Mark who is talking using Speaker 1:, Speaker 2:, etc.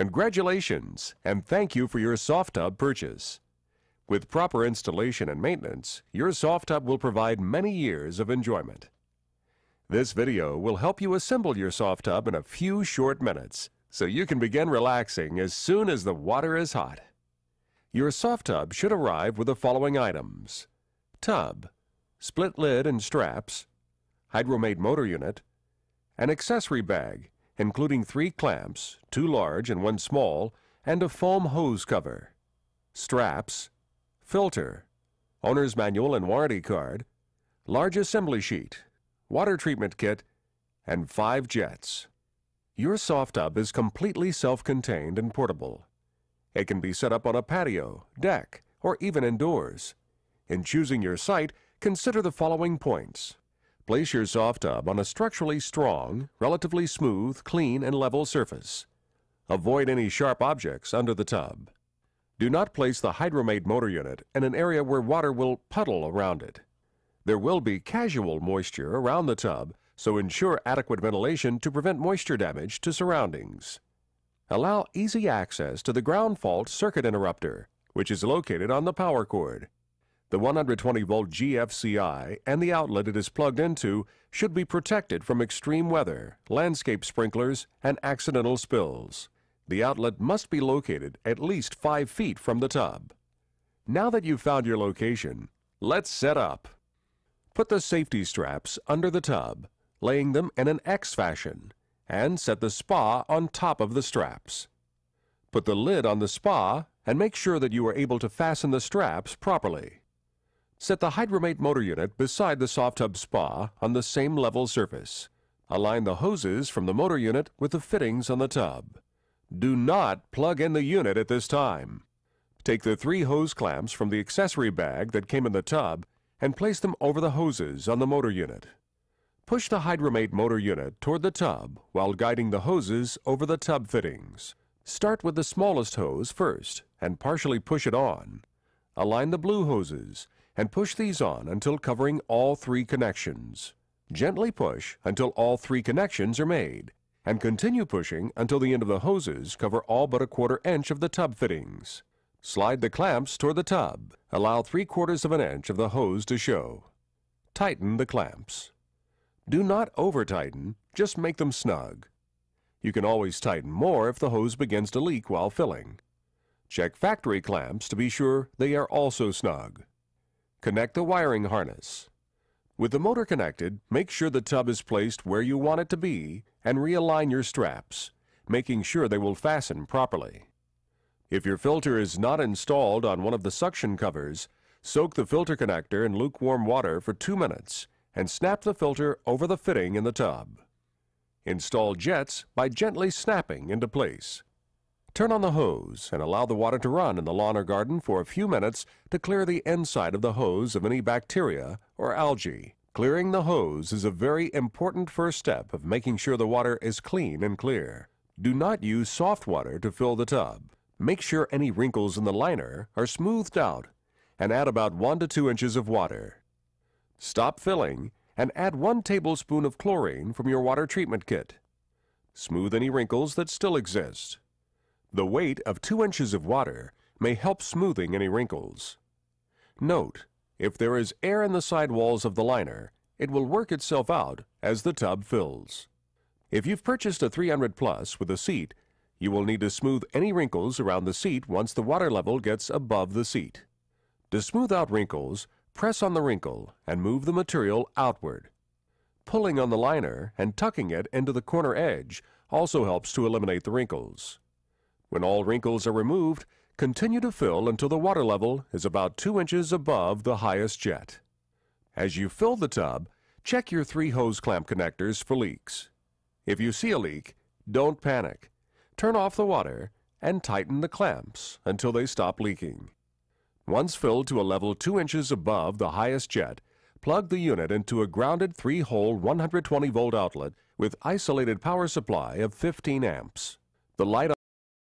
Speaker 1: Congratulations and thank you for your Softub purchase. With proper installation and maintenance, your Softub will provide many years of enjoyment. This video will help you assemble your Softub in a few short minutes so you can begin relaxing as soon as the water is hot. Your Softub should arrive with the following items. Tub, split lid and straps, Hydro-Mate motor unit, an accessory bag, including three clamps, two large and one small, and a foam hose cover, straps, filter, owner's manual and warranty card, large assembly sheet, water treatment kit, and five jets. Your Softub is completely self-contained and portable. It can be set up on a patio, deck, or even indoors. In choosing your site, consider the following points. Place your Softub on a structurally strong, relatively smooth, clean, and level surface. Avoid any sharp objects under the tub. Do not place the Hydro-Mate motor unit in an area where water will puddle around it. There will be casual moisture around the tub, so ensure adequate ventilation to prevent moisture damage to surroundings. Allow easy access to the ground fault circuit interrupter, which is located on the power cord. The 120 volt GFCI and the outlet it is plugged into should be protected from extreme weather, landscape sprinklers, and accidental spills. The outlet must be located at least 5 feet from the tub. Now that you've found your location, let's set up. Put the safety straps under the tub, laying them in an X fashion, and set the spa on top of the straps. Put the lid on the spa and make sure that you are able to fasten the straps properly. Set the Hydro-Mate motor unit beside the Softub spa on the same level surface. Align the hoses from the motor unit with the fittings on the tub. Do not plug in the unit at this time. Take the three hose clamps from the accessory bag that came in the tub and place them over the hoses on the motor unit. Push the Hydro-Mate motor unit toward the tub while guiding the hoses over the tub fittings. Start with the smallest hose first and partially push it on. Align the blue hoses and push these on until covering all three connections. Gently push until all three connections are made, and continue pushing until the end of the hoses cover all but a quarter inch of the tub fittings. Slide the clamps toward the tub. Allow three quarters of an inch of the hose to show. Tighten the clamps. Do not over-tighten, just make them snug. You can always tighten more if the hose begins to leak while filling. Check factory clamps to be sure they are also snug. Connect the wiring harness. With the motor connected, make sure the tub is placed where you want it to be and realign your straps, making sure they will fasten properly. If your filter is not installed on one of the suction covers, soak the filter connector in lukewarm water for two minutes and snap the filter over the fitting in the tub. Install jets by gently snapping into place. Turn on the hose and allow the water to run in the lawn or garden for a few minutes to clear the inside of the hose of any bacteria or algae. Clearing the hose is a very important first step of making sure the water is clean and clear. Do not use soft water to fill the tub. Make sure any wrinkles in the liner are smoothed out and add about 1 to 2 inches of water. Stop filling and add 1 tablespoon of chlorine from your water treatment kit. Smooth any wrinkles that still exist. The weight of 2 inches of water may help smoothing any wrinkles. Note, if there is air in the side walls of the liner, it will work itself out as the tub fills. If you've purchased a 300 Plus with a seat, you will need to smooth any wrinkles around the seat once the water level gets above the seat. To smooth out wrinkles, press on the wrinkle and move the material outward. Pulling on the liner and tucking it into the corner edge also helps to eliminate the wrinkles. When all wrinkles are removed, continue to fill until the water level is about 2 inches above the highest jet. As you fill the tub, check your three hose clamp connectors for leaks. If you see a leak, don't panic. Turn off the water and tighten the clamps until they stop leaking. Once filled to a level 2 inches above the highest jet, plug the unit into a grounded 3-hole 120 volt outlet with isolated power supply of 15 amps. The light